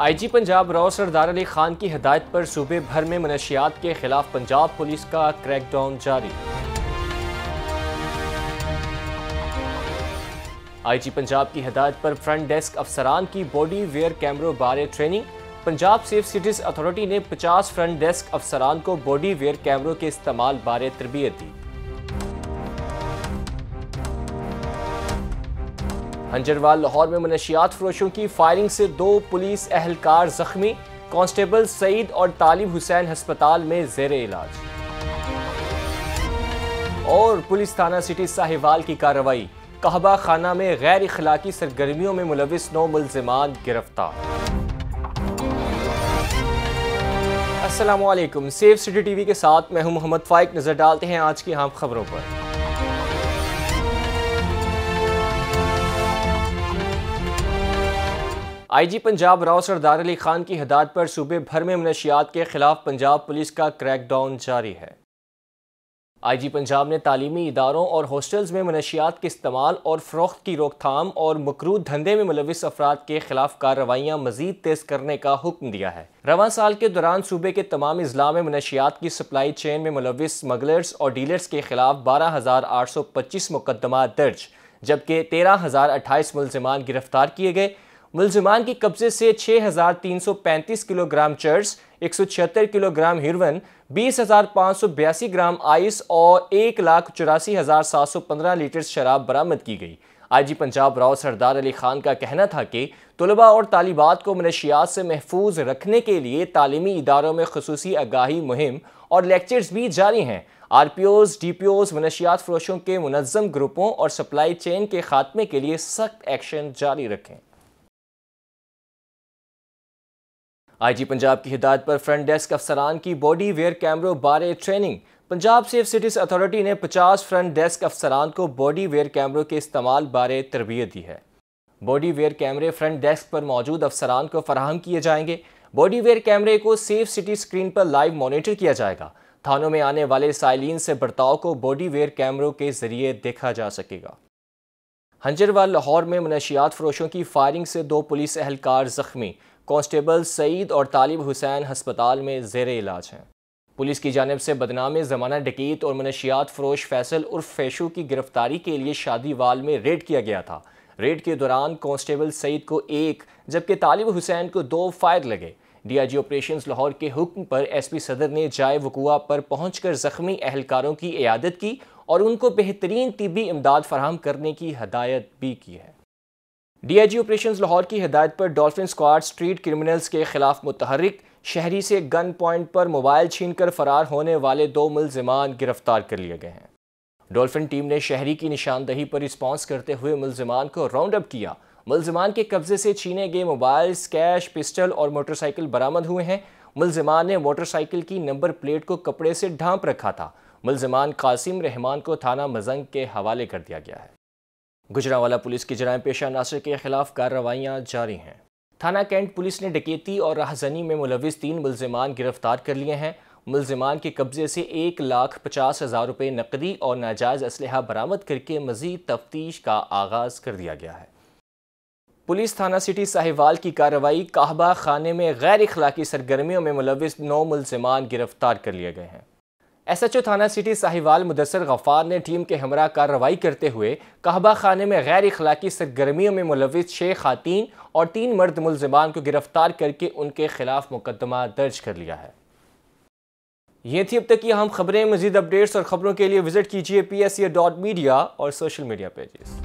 IG Punjab Rao Sardar Ali Khan की हदायत पर सूबे भर में मनशियात के खिलाफ पंजाब पुलिस का क्रैकडाउन जारी। आईजी पंजाब की हदायत पर फ्रंट डेस्क अफसरान की बॉडी वेयर कैमरों बारे training. Punjab safe cities authority ने 50 फ्रंट डेस्क अफसरान को बॉडी वेयर कैमरों के इस्तेमाल बारे तरबियत दी। हंजरवाल लाहौर में मनशियात फरोशों की फायरिंग से दो पुलिस एहलकार जख्मी, कांस्टेबल सईद और तालिब हुसैन हस्पताल में जेर इलाज। और पुलिस थाना सिटी साहिवाल की कार्रवाई। कहबा खाना में गैर इखलाकी सरगर्मियों में मुलविस नौ मुलजमान गिरफ़्तार। असलम सेफ़ सिटी टीवी के साथ मैं हूँ मोहम्मद फाइक। नज़र डालते हैं आज की आम खबरों पर। आईजी पंजाब राव सरदार अली खान की हदायत पर सूबे भर में मनशियात के खिलाफ पंजाब पुलिस का क्रैकडाउन जारी है। आईजी पंजाब ने तालीमी इदारों और हॉस्टल्स में मनशियात के इस्तेमाल और फ़रोख्त की रोकथाम और मकरूद धंधे में मुलविस अफराद के खिलाफ कार्रवाइयाँ मजीद तेज करने का हुक्म दिया है। रवा साल के दौरान सूबे के तमाम अजला में मनशियात की सप्लाई चेन में मुलविस स्मगलर्स और डीलर्स के खिलाफ बारह हज़ार आठ सौ पच्चीस मुकदमा दर्ज, जबकि तेरह हज़ार अट्ठाईस मुलजमान गिरफ़्तार किए गए। मुलजमान के कब्जे से 6,335 किलोग्राम चर्च एक किलोग्राम हिरवन बीस ग्राम आइस और एक लाख चौरासी हज़ार सात सौ पंद्रह लीटर शराब बरामद की गई। आईजी पंजाब राव सरदार अली खान का कहना था कि तलबा और तालिबात को मनशियात से महफूज रखने के लिए तालीमी इदारों में खसूसी आगाही मुहिम और लेक्चर्स भी जारी हैं। R P Os D P Os मनशियात फरोशों के मुनज़म ग्रुपों और सप्लाई चेन के खात्मे के लिए सख्त एक्शन जारी रखें। आईजी पंजाब की हिदायत पर फ्रंट डेस्क अफसरान की बॉडी वेयर कैमरों बारे training. Punjab safe cities authority ने 50 फ्रंट डेस्क अफसरान को बॉडी वेयर कैमरों के इस्तेमाल बारे तरबियत दी है। बॉडी वेयर कैमरे फ्रंट डेस्क पर मौजूद अफसरान को फराहम किए जाएँगे। बॉडी वेयर कैमरे को सेफ़ सिटी स्क्रीन पर लाइव मॉनिटर किया जाएगा। थानों में आने वाले साइलिन से बर्ताव को बॉडी वेयर कैमरों के ज़रिए देखा जा सकेगा। हंजरवाल लाहौर में मनशियात फरोशों की फायरिंग से दो पुलिस एहलकार जख्मी। कांस्टेबल सईद और तालिब हुसैन हस्पताल में जेर इलाज हैं। पुलिस की जानब से बदनाम, ज़माना डकीत और मनशियात फरोश फैसल उर्फ़ फैशू की गिरफ्तारी के लिए शादी वाल में रेड किया गया था। रेड के दौरान कांस्टेबल सईद को एक, जबकि तालिब हुसैन को दो फायर लगे। डीआईजी ऑपरेशंस लाहौर के हुक्म पर एसपी सदर ने जाय वकुआ पर पहुंचकर जख्मी एहलकारों की इयादत की और उनको बेहतरीन तबी इमदाद फराहम करने की हदायत भी की है। डीआईजी ऑपरेशंस लाहौर की हिदायत पर डॉल्फिन स्क्वाड स्ट्रीट क्रिमिनल्स के खिलाफ मुतहरिक शहरी से गन पॉइंट पर मोबाइल छीन कर फरार होने वाले दो मुलजमान गिरफ़्तार कर लिए गए हैं। डॉल्फिन टीम ने शहरी की निशानदही पर रिस्पॉन्स करते हुए मुलजमान को राउंड अप किया। मुलजमान के कब्जे से छीने गए मोबाइल्स, कैश, पिस्टल और मोटरसाइकिल बरामद हुए हैं। मुलजमान ने मोटरसाइकिल की नंबर प्लेट को कपड़े से ढांप रखा था। मुलजमान कासिम रहमान को थाना मजंग के हवाले कर दिया गया है। गुजरावाला पुलिस की जराम पेशा नासर के खिलाफ कार्रवाइयाँ जारी हैं। थाना कैंट पुलिस ने डकेती और राहजनी में मुलविस तीन मुलजमान गिरफ़्तार कर लिए हैं। मुलजमान के कब्जे से एक लाख पचास हज़ार रुपये नकदी और नाजायज़ असलहा बरामद करके मजीद तफ्तीश का आगाज़ कर दिया गया है। पुलिस थाना सिटी साहिवाल की कार्रवाई कहबा खाने में गैर अखलाकी सरगर्मियों में मुलविस नौ मुलजमान गिरफ़्तार कर लिए गए हैं। एस एच ओ थाना सिटी साहिवाल मुदसर गफ़ार ने टीम के हमरा कार्रवाई करते हुए कहबा खाने में गैर इखलाकी सरगर्मियों में मुलविस छः खातन और तीन मर्द मुलजमान को गिरफ़्तार करके उनके खिलाफ मुकदमा दर्ज कर लिया है। ये थी अब तक की अहम खबरें। मजीद अपडेट्स और खबरों के लिए विज़िट कीजिए पी एस डॉट मीडिया और सोशल मीडिया पेजेस